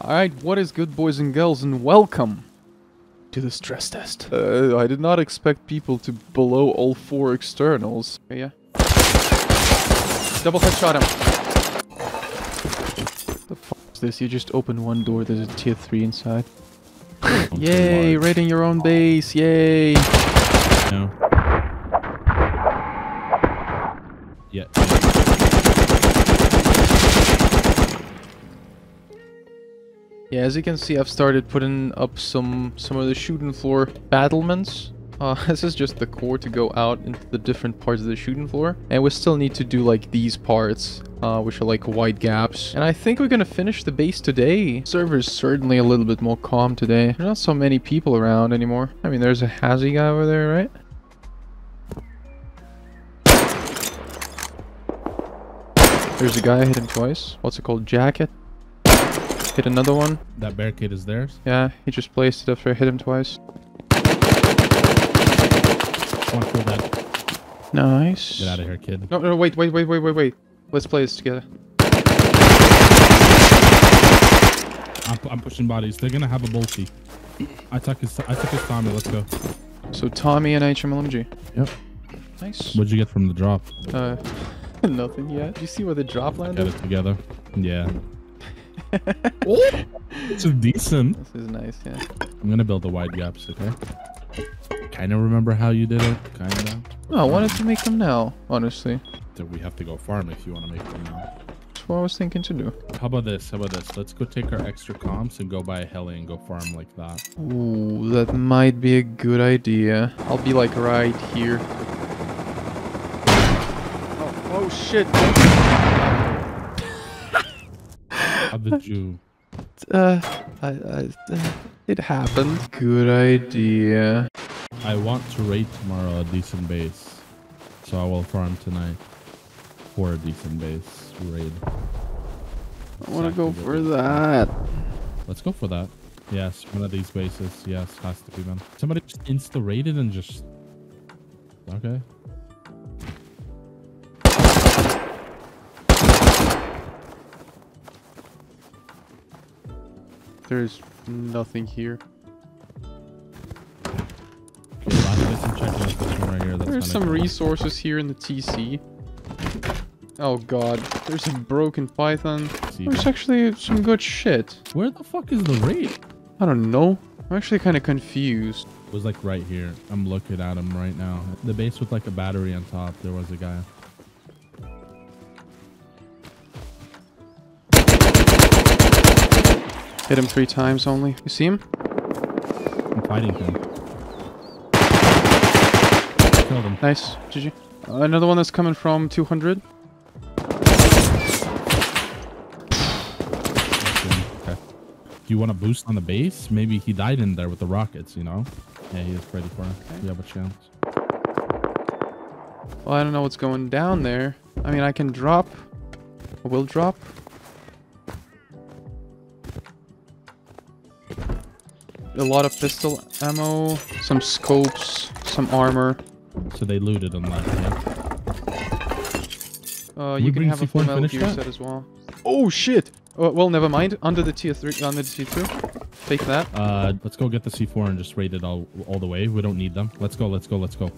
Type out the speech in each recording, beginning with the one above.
Alright, what is good boys and girls and welcome to the stress test. Uh, I did not expect people to blow all four externals. Okay, yeah. Double headshot him. The fuck is this? You just open one door, there's a tier 3 inside. Yay, raiding your own base, yay! No. Yeah. Yeah, as you can see, I've started putting up some some of the shooting floor battlements. Uh, this is just the core to go out into the different parts of the shooting floor. And we still need to do like these parts, uh, which are like wide gaps. And I think we're gonna finish the base today. Server's certainly a little bit more calm today. There's not so many people around anymore. I mean, there's a Hazy guy over there, right? There's a guy, I hit him twice. What's it called? Jacket? Hit another one. That barricade is theirs. Yeah, he just placed it after I hit him twice. One kill that. Nice. Get out of here, kid. No, no, wait, wait, wait, wait, wait, wait. Let's play this together. I'm, I'm pushing bodies. They're gonna have a bolty. I took his. I took his Tommy. Let's go. So Tommy and HMLMG. Yep. Nice. What'd you get from the drop? Uh, nothing yet. Do you see where the drop Get landed? it together. Yeah. It's a decent. This is nice, yeah. I'm gonna build the wide gaps. Okay. Kind of remember how you did it. Kind of. Oh, no, I wanted to make them now, honestly. That we have to go farm if you want to make them now. That's what I was thinking to do. How about this? How about this? Let's go take our extra comps and go buy a heli and go farm like that. Ooh, that might be a good idea. I'll be like right here. Oh, oh shit. How did you? Uh, I, I, uh, it happened. Good idea. I want to raid tomorrow a decent base, so I will farm tonight for a decent base raid. I want to go for what that. Let's go for that. Yes, one of these bases. Yes, has to be man. Somebody just insta raided and just. Okay. There's nothing here. Okay, last base and check out this one right here. That's There's some resources here in the TC. Oh god, there's a broken python. There's actually some good shit. Where the fuck is the raid? I don't know. I'm actually kind of confused. It was like right here. I'm looking at him right now. The base with like a battery on top. There was a guy. Hit him three times only. You see him? I'm fighting him. Killed him. Nice. GG. Uh, another one that's coming from 200. Okay. Do you want to boost on the base? Maybe he died in there with the rockets, you know? Yeah, he is ready for it. We have a chance. Well, I don't know what's going down there. I mean, I can drop. I will drop. A lot of pistol ammo, some scopes, some armor. So they looted on that. Yeah. Uh, you can have a C4 full metal gear that? set as well. Oh shit! Uh, well, never mind. Under the tier three, under the tier two. Take that. Uh, let's go get the C4 and just raid it all all the way. We don't need them. Let's go. Let's go. Let's go.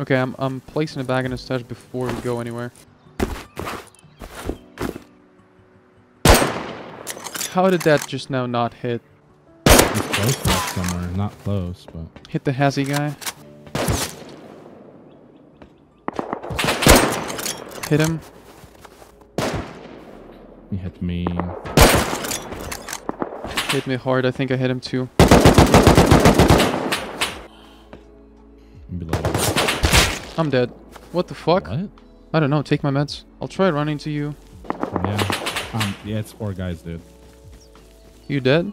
Okay, I'm I'm placing a bag in a stash before we go anywhere. How did that just now not hit? He's close enough somewhere. Not close, but Hit the hazy guy. Hit him. he hit me. Hit me hard. I think I hit him too. Below. I'm dead. What the fuck? What? I don't know. Take my meds. I'll try running to you. Yeah. Um. Yeah, it's four guys, dude. You dead?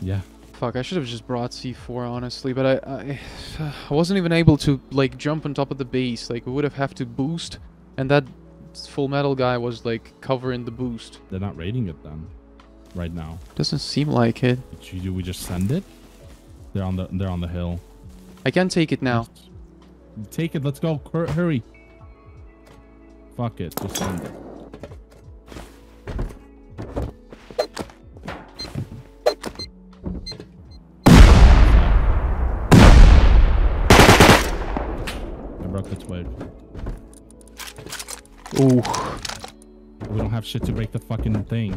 Yeah. Fuck, I should have just brought C4, honestly, but I, I, I wasn't even able to, like, jump on top of the base. Like, we would have have to boost, and that full metal guy was, like, covering the boost. They're not raiding it then. Right now. Doesn't seem like it. Do we just send it? They're on the. They're on the hill. I can take it now. Take it. Let's go. Hurry. Fuck it. Just send it. Ooh. We don't have shit to break the fucking thing.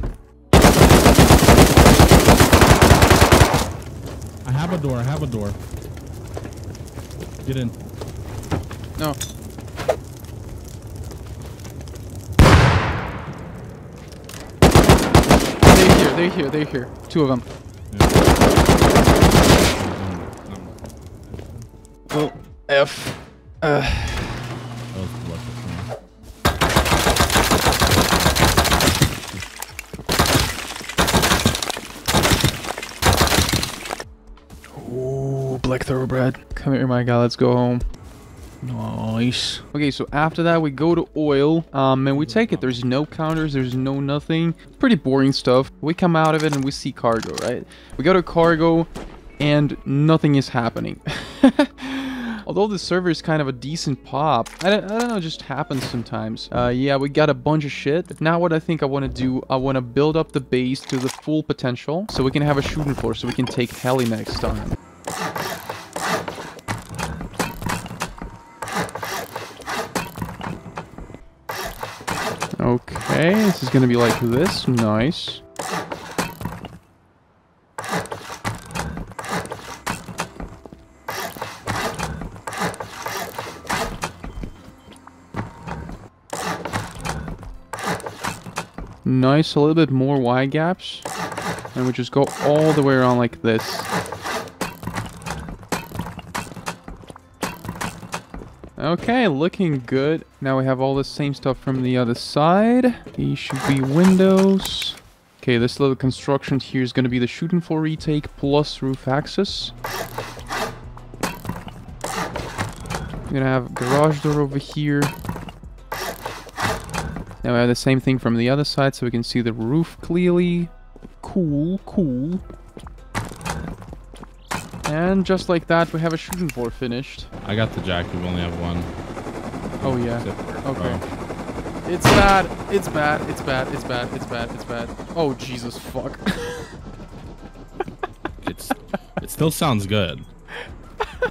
I have a door. I have a door. Get in. No. They're here, they're here, they're here. Two of them. Black thoroughbred. Come here, my guy, let's go home. Nice. Okay, so after that, we go to oil, um, and we take it. There's no counters, there's no nothing. Pretty boring stuff. We come out of it and we see cargo, right? We go to cargo, and nothing is happening. Although the server is kind of a decent pop, I don't, I don't know, just happens sometimes. Uh, yeah, we got a bunch of shit. But now what I think I want to do, I want to build up the base to the full potential, so we can have a shooting floor, so we can take heli next time. Okay, this is gonna be like this. Nice. Nice, a little bit more Y gaps. And we just go all the way around like this. Okay, looking good. Now we have all the same stuff from the other side. These should be windows. Okay, this little construction here is going to be the shooting floor retake plus roof access. We're going to have garage door over here. Now we have the same thing from the other side so we can see the roof clearly. Cool, cool. And just like that, we have a shooting board finished. I got the jack. We only have one. Oh yeah. Okay. Oh. It's bad. It's bad. It's bad. It's bad. It's bad. It's bad. Oh Jesus fuck. It's. It still sounds good.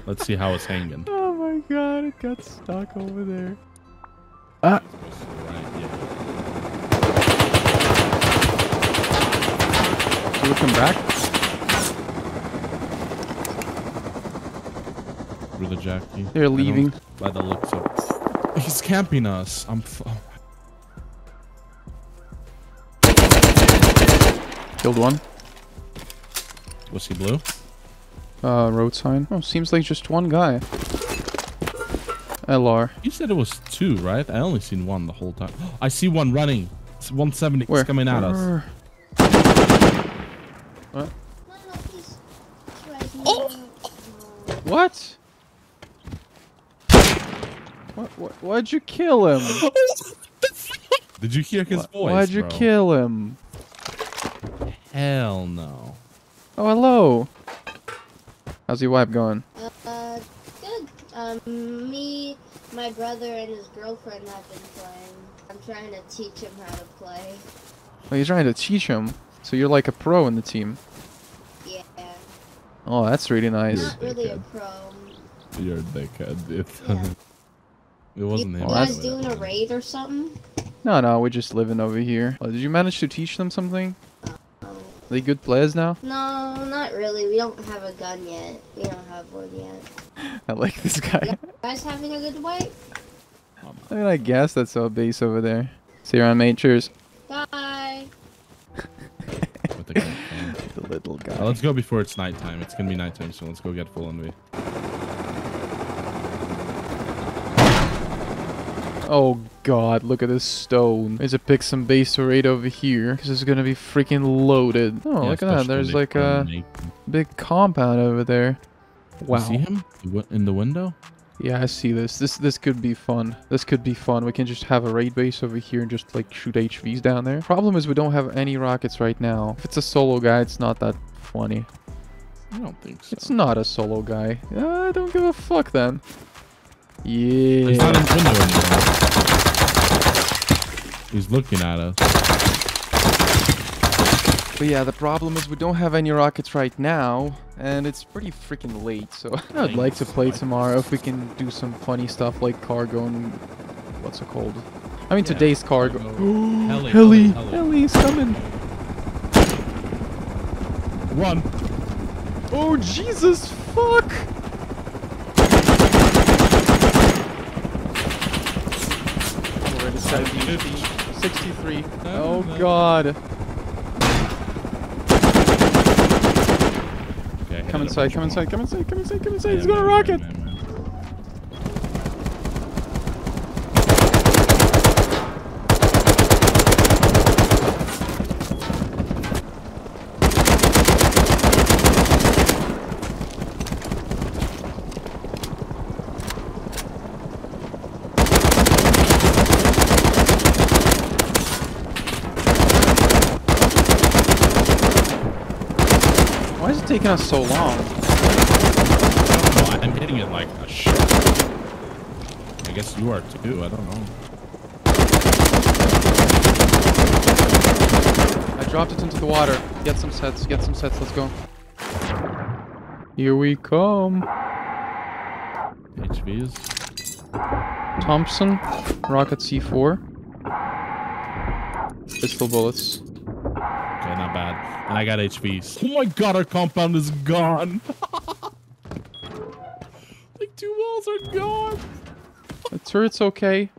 Let's see how it's hanging. oh my god, it got stuck over there. Ah. Right. Yeah. So come back. Through the Jackie. They're leaving. By the looks of. It. He's camping us. I'm. F- oh. Killed one. Was he blue? Uh, road sign. Oh, seems like just one guy. LR. You said it was two, right? I only seen one the whole time. I see one running. It's 170. Where? It's coming at us. Where? No, no, please. It's right here. What? What, what? Why'd you kill him? Did you hear his Why- voice? Why'd you bro? kill him? Hell no. Oh, hello. How's your wife going? Uh, good. Um, me, my brother, and his girlfriend have been playing. I'm trying to teach him how to play. Oh, you're trying to teach him. So you're like a pro in the team. Yeah. Oh, that's really nice. Not really a pro. You're a dickhead. It, Yeah. It wasn't you him. Well, guys doing a raid or something? No, no, we're just living over here. Oh, did you manage to teach them something? Oh. Are they good players now? No, not really. We don't have a gun yet. We don't have one yet. I like this guy. You guys having a good way? I mean, I guess that's our base over there. See you around, mate. Cheers. Bye. With the campaign. The little guy. Uh, let's go before it's nighttime. It's gonna be nighttime so Let's go get full envy. Oh god, look at this stone. There's a pick some base right over here. Because it's gonna be freaking loaded. Oh, Yeah, look at that. There's like a naked. big compound over there. Wow. You see him in the window? Yeah, I see this. This this could be fun. This could be fun. We can just have a raid base over here and just like shoot HVs down there. Problem is we don't have any rockets right now. If it's a solo guy, it's not that funny. I don't think so. It's not a solo guy. Uh, I don't give a fuck then. He's not Yeah. in the window anymore. He's looking at us. But yeah, the problem is we don't have any rockets right now, and it's pretty freaking late, so I'd like to play tomorrow if we can do some funny stuff like cargo and what's it called? I mean Yeah. today's cargo. Heli, Heli, heli, heli. Heli's coming. One. Oh Jesus, fuck! Already 70, 63. Oh god. Okay, hit Come inside, come inside, come inside, come inside, come inside. He's Man, gonna man, rocket. man, man, man. Why is it taking us so long? Oh, I'm hitting it like a shit. I guess you are too. I don't know. I dropped it into the water. Get some sets, get some sets, let's go. Here we come. HVs. Thompson, rocket C4. Pistol bullets. Okay, not bad. And I got HVs. Oh my god, our compound is gone. like two walls are gone. The turret's okay.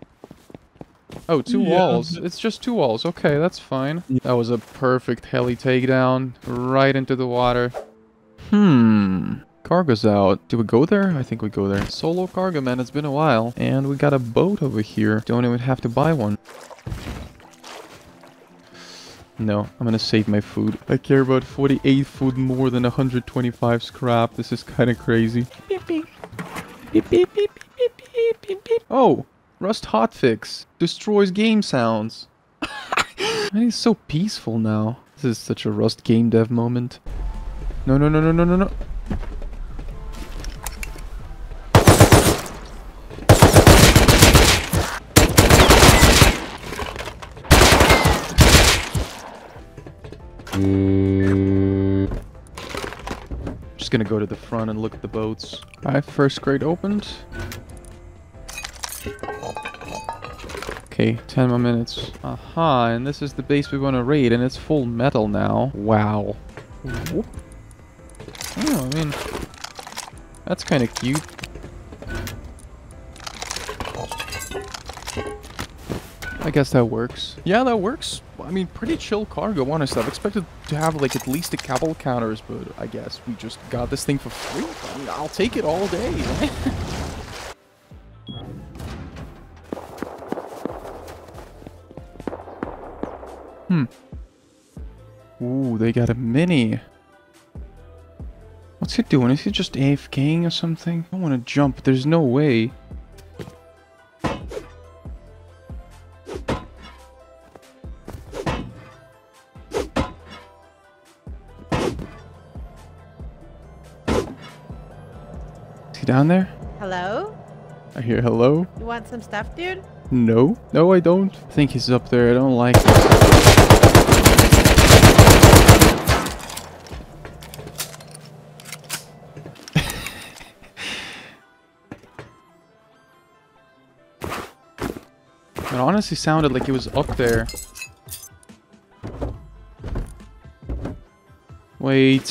Oh, two Yeah. walls. It's just two walls. Okay, that's fine. That was a perfect heli takedown. Right into the water. Hmm. Cargo's out. Do we go there? I think we go there. Solo cargo, man. It's been a while. And we got a boat over here. Don't even have to buy one. No, I'm gonna save my food. I care about 48 food more than 125 scrap. This is kind of crazy. Beep, beep. Beep. Oh, Rust hotfix destroys game sounds. Man, he's so peaceful now. This is such a Rust game dev moment. No, no, no, no, no, no, no. Gonna go to the front and look at the boats. Alright, first grade opened. Okay, 10 more minutes. Aha, and this is the base we want to raid, and it's full metal now. Wow. Whoop. Oh, I mean, that's kind of cute. I guess that works. Yeah, that works. I mean, pretty chill cargo, honestly. I've expected to have, like, at least a couple counters, but I guess we just got this thing for free. I mean, I'll take it all day? Hmm. Ooh, they got a mini. What's he doing? Is he just AFKing or something? I want to jump. There's no way. Is he down there? Hello? I hear hello. You want some stuff, dude? No. No, I don't. I think he's up there. I don't like. It honestly sounded like he was up there. Wait,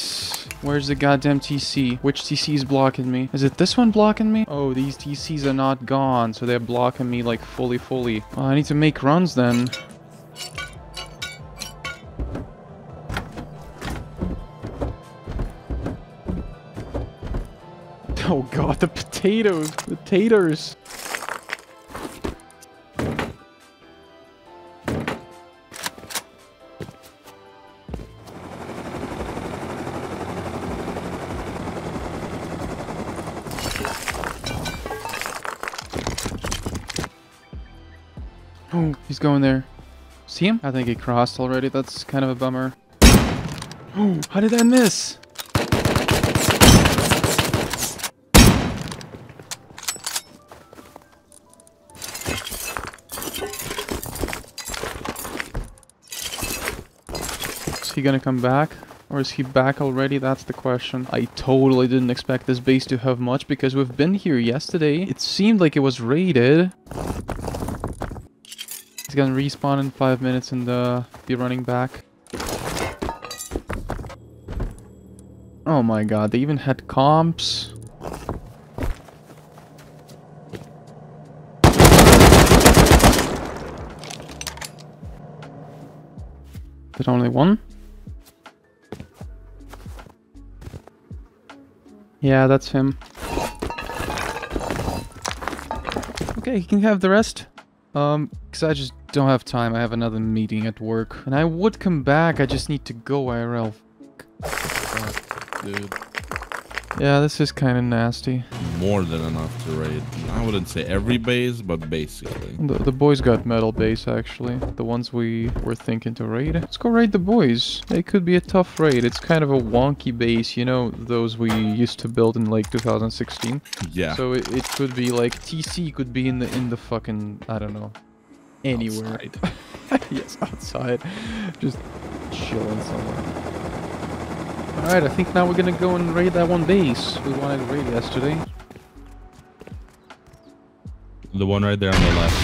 where's the goddamn TC? Which TC is blocking me? Is it this one blocking me? Oh, these TCs are not gone, so they're blocking me like fully, fully. Well, I need to make runs then. Oh god, the potatoes! Potatoes! He's going there. See him? I think he crossed already. That's kind of a bummer. Oh, how did I miss? Is he gonna come back? Or is he back already? That's the question. I totally didn't expect this base to have much because we've been here yesterday. It seemed like it was raided. He's gonna respawn in five minutes and uh, be running back. Oh my god, they even had comps. But only one? Yeah, that's him. Okay, you can have the rest. Um, because I just don't have time. I have another meeting at work. And I would come back, I just need to go IRL. Dude, Yeah, this is kind of nasty. more than enough to raid. I wouldn't say every base, but basically. The, the boys got metal base, actually. The ones we were thinking to raid. Let's go raid the boys. It could be a tough raid. It's kind of a wonky base, you know, those we used to build in like 2016. Yeah. So it, it could be like TC could be in the in the fucking I don't know anywhere. Outside. yes, outside, just chilling somewhere. All right, I think now we're gonna go and raid that one base we wanted to raid yesterday. The one right there on the left.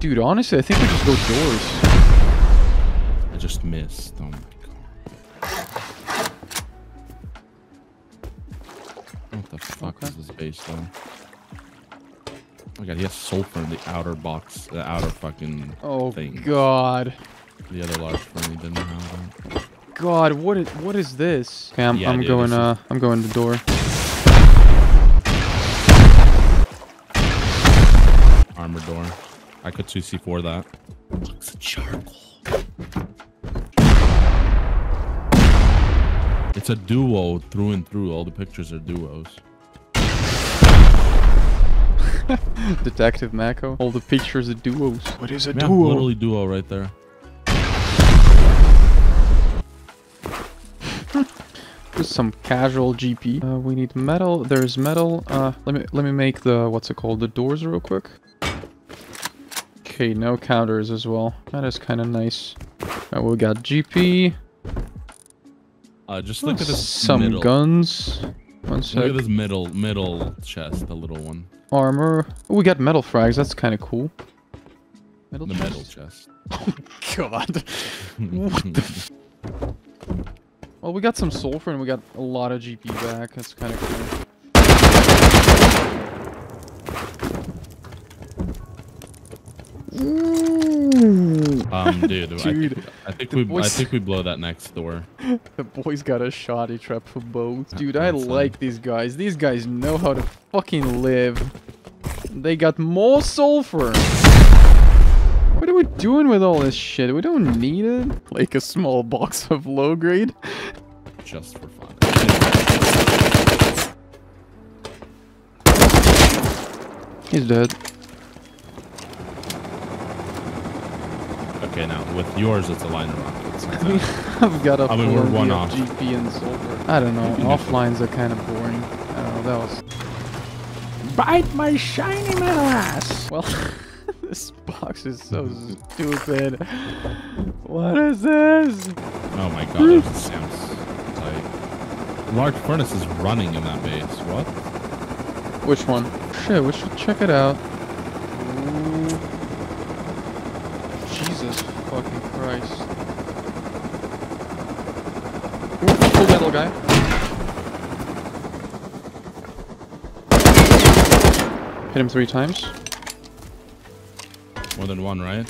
Dude, honestly, I think we just go doors. I just missed. Oh my god. What the fuck Okay. is this base though? Oh my god, he has sulfur in the outer box, the outer fucking Oh things. God, The other large friendly didn't have that. God, what is what is this? Okay, I'm, Yeah, I'm dude, going. Uh, I'm going to the door. Armor door. I could 2C4 that. Looks a charcoal. It's a duo through and through. All the pictures are duos. Detective Mako. All the pictures of duos. What is a Yeah, literally duo right there. Just some casual GP. Uh, we need metal. There's metal. Uh, let me let me make the what's it called? The doors real quick. Okay, no counters as well. That is kind of nice. Uh, we got GP. Uh, just look at this Some middle. guns. One Look at this middle middle chest, the little one, Armor. Oh, we got metal frags. That's kind of cool. Metal the chest? middle chest. God. what the? Well, we got some sulfur and we got a lot of GP back. That's kind of cool. um, dude, I, think, I think the we I think we blow that next door. The boys got a shoddy trap for both. Dude, I like these guys. These guys know how to fucking live. They got more sulfur. What are we doing with all this shit? We don't need it. Like a small box of low grade. just for fun. He's dead. Okay, now with yours, it's a line of rockets. I mean, I've got a I mean, we're one of off. GP and sulfur. I don't know. Offlines are kind of boring. I don't know. That was. Bite my shiny metal ass. Well, this box is so stupid. What is this? Oh my god, there's a sounds like large furnace is running in that base. What? Which one? Shit, we should check it out. Ooh. Jesus fucking Christ. Ooh, full metal guy. Hit him three times. More than one, right?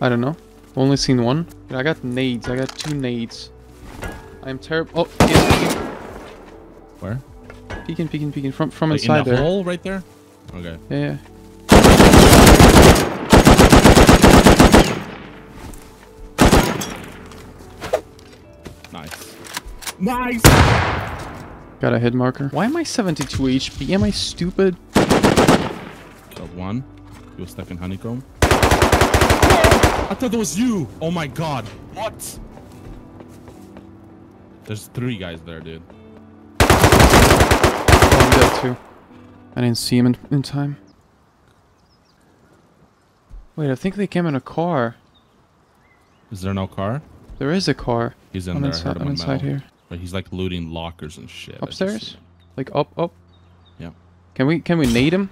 I don't know. Only seen one. I got nades. I got two nades. I'm terrible. Oh, yes, Where? peeking, peeking, peeking from from Like inside in the there. hole right there? Okay. Yeah, yeah. Nice. Nice. Got a hit marker. Why am I 72 HP? Am I stupid? One. He was stuck in honeycomb. I thought that was you. Oh my god. What? There's three guys there, dude. Oh, I'm dead too. I didn't see him in, in time. Wait, I think they came in a car. Is there no car? There is a car. He's in I'm there. Inside, I'm inside metal. here. But he's like looting lockers and shit. I just see Upstairs? Like up, up. Yep. Can we can we nade him?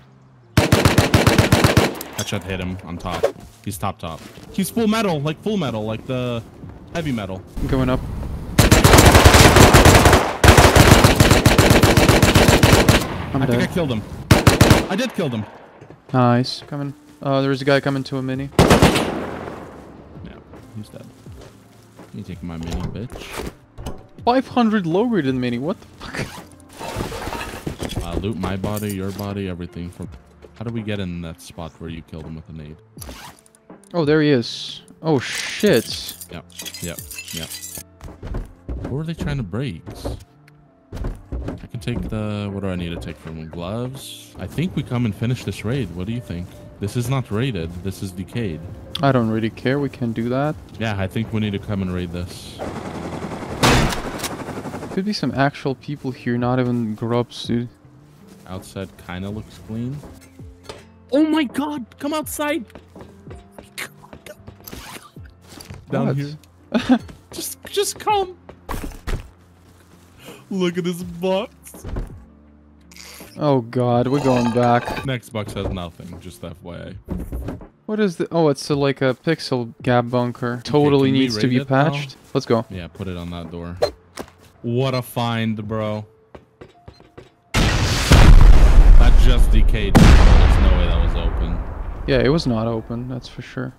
That shot hit him on top. He's top top. He's full metal, like full metal, like the heavy metal. I'm going up. I'm I think I killed him. I did kill him. Nice. Coming. Uh, there's a guy coming to a mini. Yeah, he's dead. You take my mini, bitch. 500 lower than mini. What the fuck? Uh, loot my body, your body, everything. From how do we get in that spot where you killed him with a nade? Oh, there he is. Oh shit. Yep, yep, yep. What were they trying to break? I can take the. What do I need to take from them? Gloves? I think we come and finish this raid. What do you think? This is not raided. This is decayed. I don't really care. We can do that. Yeah, I think we need to come and raid this. Could be some actual people here, not even grubs, dude. Outside kind of looks clean. Oh my god! Come outside! Down What? here. Just, just come. Look at this box. Oh god, we're going back. Next box has nothing. Just FYI. What is the? Oh, it's a, like a pixel gap bunker. Totally we needs to be it now? patched. Let's go. Yeah, put it on that door. What a find, bro. That just decayed. There's no that was open. Yeah, it was not open. That's for sure.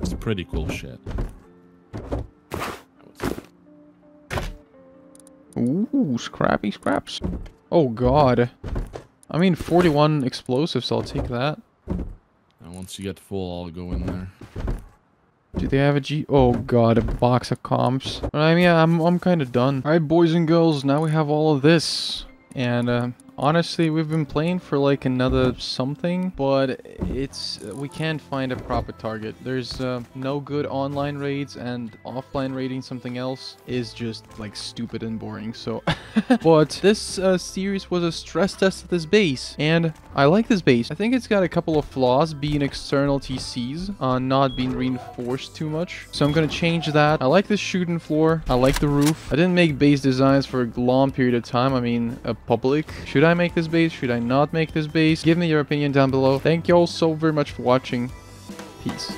It's pretty cool shit. Ooh, scrappy scraps. Oh god. I mean, 41 explosives. I'll take that. And once you get full, I'll go in there. Do they have a G? Oh god, a box of comps. I mean, I'm I'm kind of done. All right, boys and girls, now we have all of this, and uh, honestly, we've been playing for like another something, but it's we can't find a proper target. There's uh, no good online raids, and offline raiding something else is just like stupid and boring. So, but this uh, series was a stress test of this base, and I like this base. I think it's got a couple of flaws, being external TCs, uh, not being reinforced too much. So I'm gonna change that. I like this shooting floor. I like the roof. I didn't make base designs for a long period of time. I mean, a public. Should I make this base? Should I not make this base? Give me your opinion down below. Thank you all so very much for watching. Peace.